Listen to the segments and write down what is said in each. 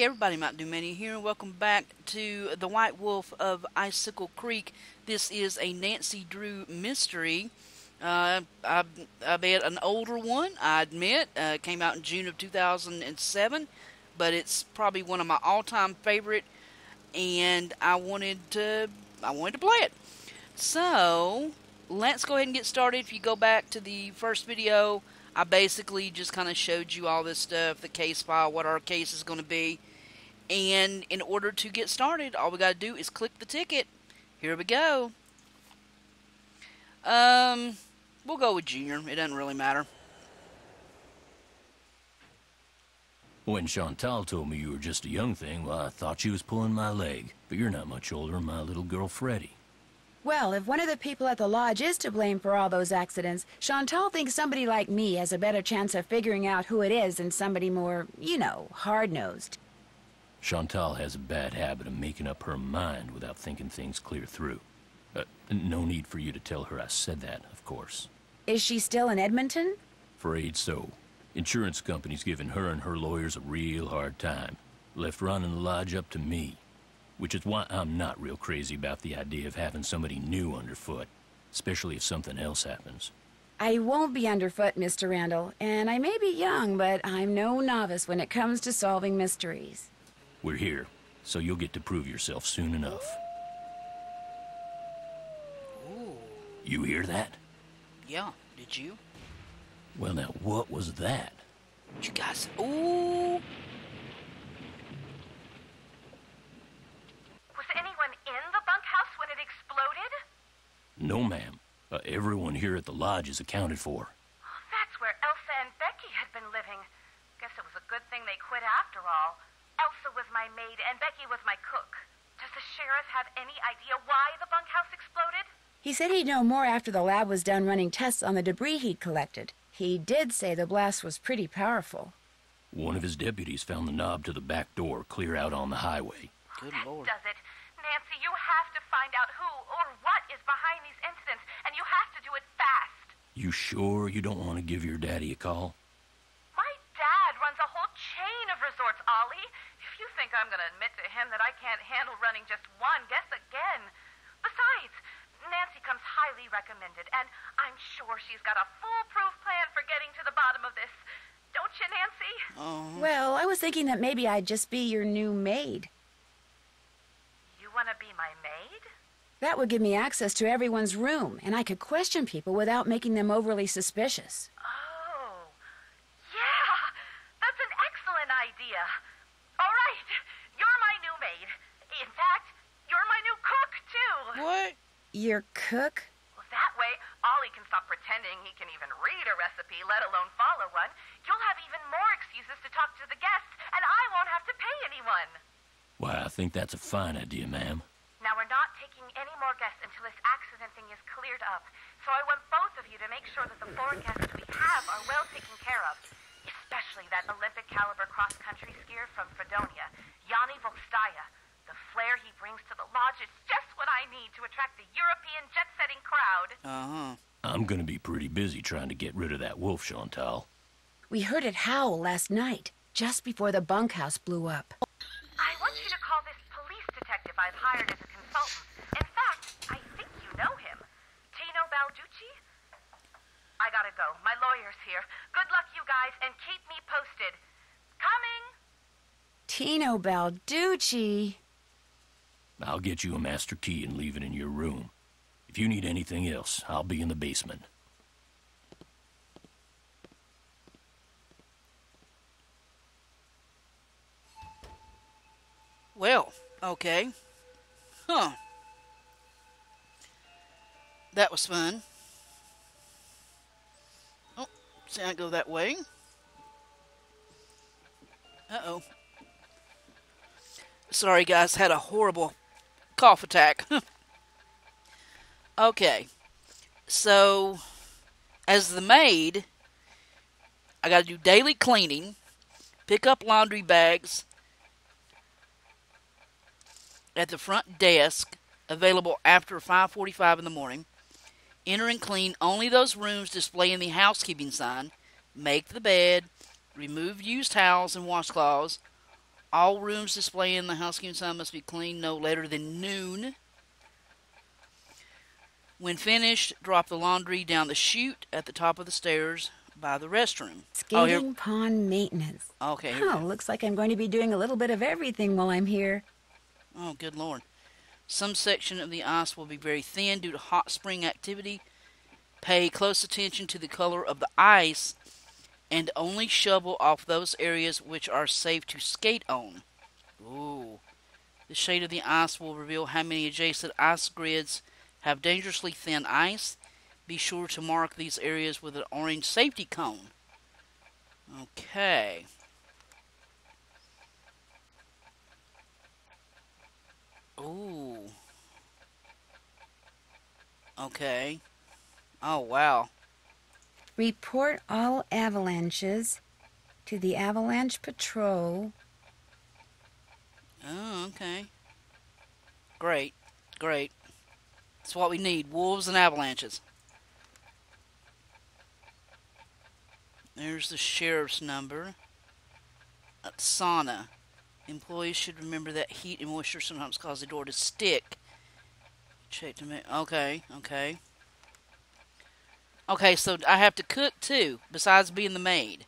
Hey everybody, Mntdewmania here, and welcome back to The White Wolf of Icicle Creek. This is a Nancy Drew mystery. Uh, I, I bet an older one, I admit. Uh, came out in June of 2007, but it's probably one of my all-time favorite, and I wanted to, I wanted to play it. So, let's go ahead and get started. If you go back to the first video, I basically just kind of showed you all this stuff, the case file, what our case is going to be. And in order to get started, all we got to do is click the ticket. Here we go. Um, we'll go with Junior. It doesn't really matter. When Chantal told me you were just a young thing, well, I thought she was pulling my leg. But you're not much older than my little girl Freddie. Well, if one of the people at the lodge is to blame for all those accidents, Chantal thinks somebody like me has a better chance of figuring out who it is than somebody more, you know, hard-nosed. Chantal has a bad habit of making up her mind without thinking things clear through. Uh, no need for you to tell her I said that, of course. Is she still in Edmonton? Afraid so. Insurance company's giving her and her lawyers a real hard time. Left running the lodge up to me. Which is why I'm not real crazy about the idea of having somebody new underfoot. Especially if something else happens. I won't be underfoot, Mr. Randall, and I may be young, but I'm no novice when it comes to solving mysteries. We're here, so you'll get to prove yourself soon enough. Ooh. You hear that? Yeah, did you? Well, now, what was that? You guys? Ooh. Was anyone in the bunkhouse when it exploded? No, ma'am. Uh, everyone here at the lodge is accounted for. That's where Elsa and Becky had been living. Guess it was a good thing they quit after all. Elsa was my maid and Becky was my cook. Does the sheriff have any idea why the bunkhouse exploded? He said he'd know more after the lab was done running tests on the debris he'd collected. He did say the blast was pretty powerful. One of his deputies found the knob to the back door clear out on the highway. Good that lord. does it. Nancy, you have to find out who or what is behind these incidents, and you have to do it fast. You sure you don't want to give your daddy a call? My dad runs a whole chain of resorts, Ollie. If you think I'm going to admit to him that I can't handle running just one, guess again. Besides, Nancy comes highly recommended, and I'm sure she's got a foolproof plan for getting to the bottom of this. Don't you, Nancy? Oh. Well, I was thinking that maybe I'd just be your new maid. You want to be my maid? That would give me access to everyone's room, and I could question people without making them overly suspicious. Oh, yeah, that's an excellent idea. All right, you're my new maid. In fact, you're my new cook, too. What? Your cook? Well, that way, Ollie can stop pretending he can even read a recipe, let alone follow one. You'll have even more excuses to talk to the guests, and I won't have to pay anyone. Why, I think that's a fine idea, ma'am. Now, we're not taking any more guests until this accident thing is cleared up. So I want both of you to make sure that the four guests we have are well taken care of. Especially that Olympic caliber cross country skier from Fredonia, Yanni Volstaya. The flair he brings to the lodge is just what I need to attract the European jet setting crowd. Uh huh. I'm gonna be pretty busy trying to get rid of that wolf, Chantal. We heard it howl last night, just before the bunkhouse blew up. I want you to call this police detective I've hired as a consultant. In fact, I think you know him. Tino Balducci? I gotta go. My lawyer's here. Good luck, you guys, and keep me posted. Coming! Tino Balducci. I'll get you a master key and leave it in your room. If you need anything else, I'll be in the basement. Well, okay. Huh. That was fun. Oh, see, I go that way. Uh oh. Sorry, guys, had a horrible cough attack. okay. So, as the maid, I got to do daily cleaning, pick up laundry bags at the front desk, available after 5:45 in the morning. Enter and clean only those rooms displaying the housekeeping sign. Make the bed, remove used towels and washcloths, All rooms displaying the housekeeping sign must be cleaned no later than noon. When finished, drop the laundry down the chute at the top of the stairs by the restroom. Skating Oh, pond maintenance. Okay. Oh, looks like I'm going to be doing a little bit of everything while I'm here. Oh, good lord. Some section of the ice will be very thin due to hot spring activity. Pay close attention to the color of the ice and only shovel off those areas which are safe to skate on. Ooh. The shade of the ice will reveal how many adjacent ice grids have dangerously thin ice. Be sure to mark these areas with an orange safety cone. Okay. Ooh. Okay. Oh, wow. Report all avalanches to the Avalanche Patrol. Oh, okay. Great. Great. That's what we need wolves and avalanches. There's the sheriff's number. Uh, sauna. Employees should remember that heat and moisture sometimes cause the door to stick. Check to make. Okay, okay. Okay, so I have to cook too, besides being the maid.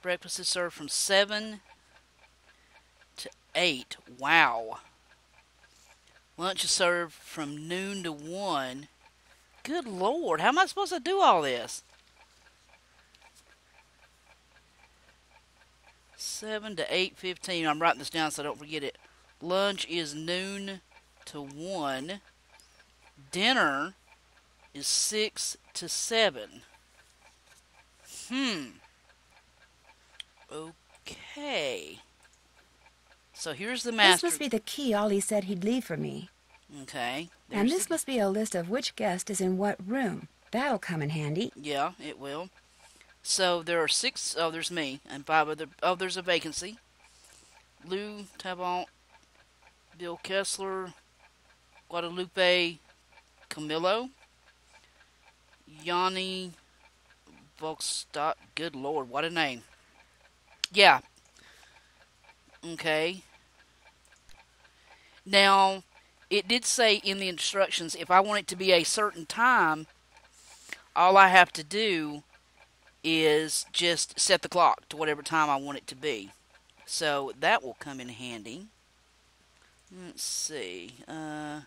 Breakfast is served from 7 to 8. Wow. Lunch is served from noon to 1. Good lord, how am I supposed to do all this? 7 to 8.15. I'm writing this down so I don't forget it. Lunch is noon to 1. Dinner is 6 to 7. Hmm. Okay. So here's the This must be the key Ollie said he'd leave for me. Okay. and this the- must be a list of which guest is in what room. That'll come in handy. Yeah, it will. So there are six oh there's me and five other oh there's a vacancy. Lou Talbot, Bill Kessler, Guadalupe Camillo, Yanni Volkstadt. Good lord, what a name. Yeah. Okay. Now, it did say in the instructions if I want it to be a certain time, all I have to do is just set the clock to whatever time I want it to be. So that will come in handy. Let's see. Uh,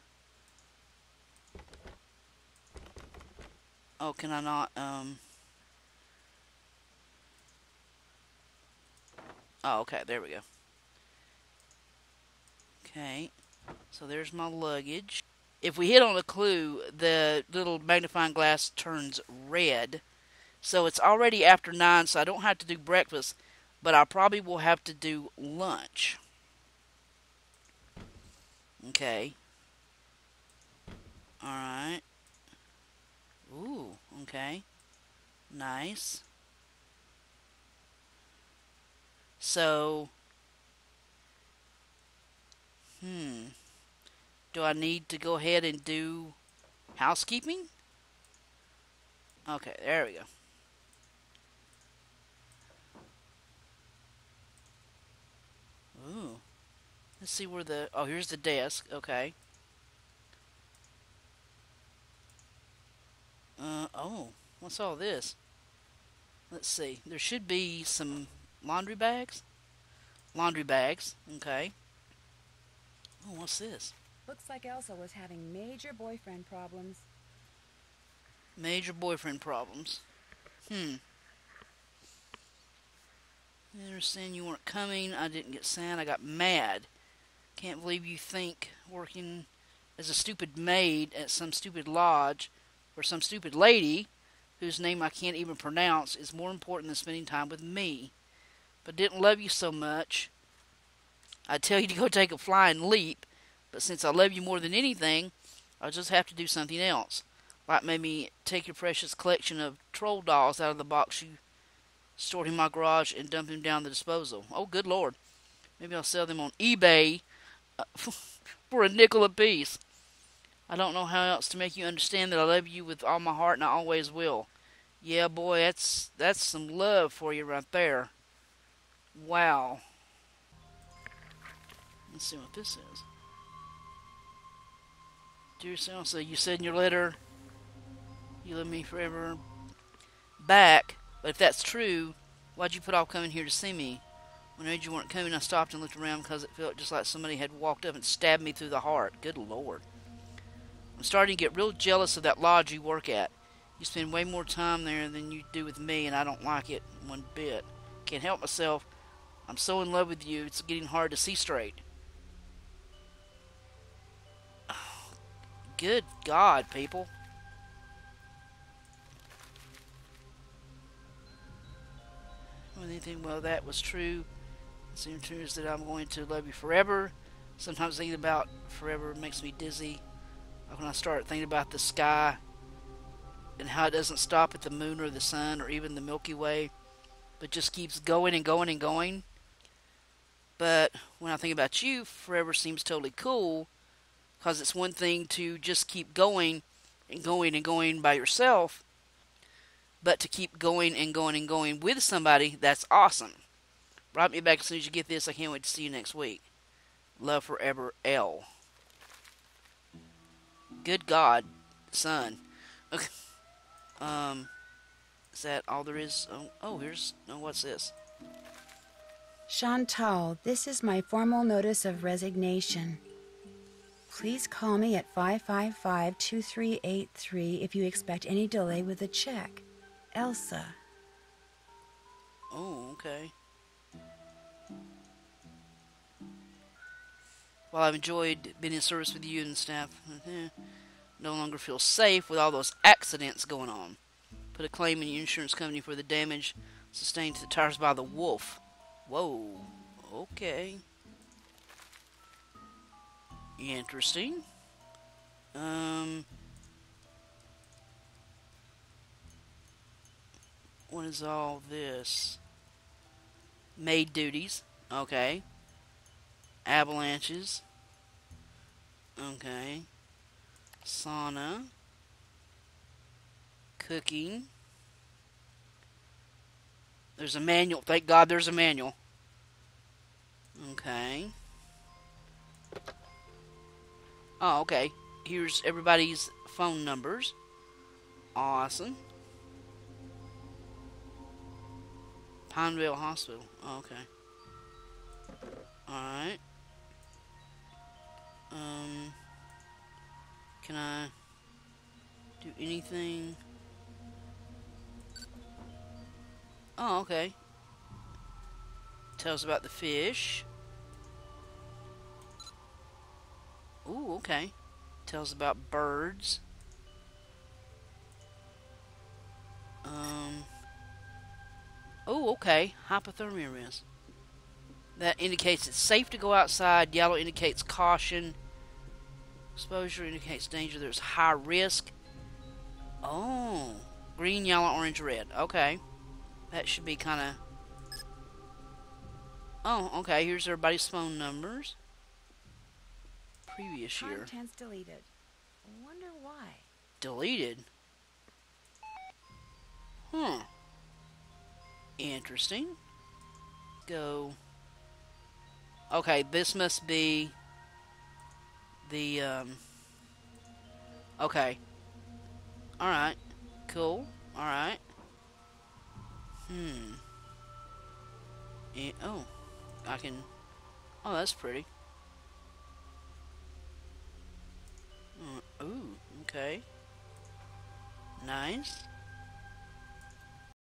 oh, can I not? Um, oh, okay. There we go. Okay. So there's my luggage. If we hit on a clue, the little magnifying glass turns red. So it's already after 9, so I don't have to do breakfast, but I probably will have to do lunch. Okay. Alright. Okay. Nice. So, hmm. Do I need to go ahead and do housekeeping? Okay, there we go. Ooh. Let's see where the. Oh, here's the desk. Okay. Uh, oh. What's all this? Let's see. There should be some laundry bags. Laundry bags. Okay. Oh, what's this? Looks like Elsa was having major boyfriend problems. Major boyfriend problems. Hmm. I understand you weren't coming. I didn't get sent. I got mad. Can't believe you think working as a stupid maid at some stupid lodge for some stupid lady whose name I can't even pronounce is more important than spending time with me. But didn't love you so much. I'd tell you to go take a flying leap, but since I love you more than anything, I'll just have to do something else like maybe take your precious collection of troll dolls out of the box you stored in my garage and dump them down the disposal. Oh, good lord. Maybe I'll sell them on eBay uh, for a nickel apiece. I don't know how else to make you understand that I love you with all my heart and I always will. Yeah, boy, that's that's some love for you right there. Wow. Let's see what this is. Dear so you said in your letter you love me forever back, but if that's true, why'd you put off coming here to see me? When I heard you weren't coming, I stopped and looked around because it felt just like somebody had walked up and stabbed me through the heart. Good lord. I'm starting to get real jealous of that lodge you work at. You spend way more time there than you do with me, and I don't like it one bit. Can't help myself. I'm so in love with you, it's getting hard to see straight. good God, people. When anything, well, that was true. It seems true is that I'm going to love you forever. Sometimes thinking about forever makes me dizzy. When I start thinking about the sky and how it doesn't stop at the moon or the sun or even the Milky Way, but just keeps going and going and going. But when I think about you, forever seems totally cool because it's one thing to just keep going and going and going by yourself, but to keep going and going and going with somebody, that's awesome. Write me back as soon as you get this. I can't wait to see you next week. Love forever, L. Good God, son. Okay. Um, is that all there is? Oh, oh here's. Oh, what's this? Chantal, this is my formal notice of resignation. Please call me at 555 2383 if you expect any delay with the check. Elsa. Oh, okay. While I've enjoyed being in service with you and staff, eh, no longer feel safe with all those accidents going on. Put a claim in your insurance company for the damage sustained to the tires by the wolf. Whoa. Okay. Interesting. Um. What is all this? Maid duties. Okay. Avalanches. Okay. Sauna. Cooking. There's a manual. Thank God there's a manual. Okay. Oh, okay. Here's everybody's phone numbers. Awesome. Pineville Hospital. Okay. Alright. Um, can I do anything? Oh, okay. Tells about the fish. Ooh, okay. Tells about birds. Um. Oh, okay. Hypothermia risk. That indicates it's safe to go outside. Yellow indicates caution. Exposure indicates danger. There's high risk. Oh. Green, yellow, orange, red. Okay. That should be kind of... Oh, okay. Here's everybody's phone numbers. Previous year. Contents deleted. Wonder why. Deleted? Hmm. Interesting. Go. Okay, this must be the, um, okay. Alright. Cool. Alright. Hmm. And, oh. I can, oh, that's pretty. Uh, ooh, okay. Nice.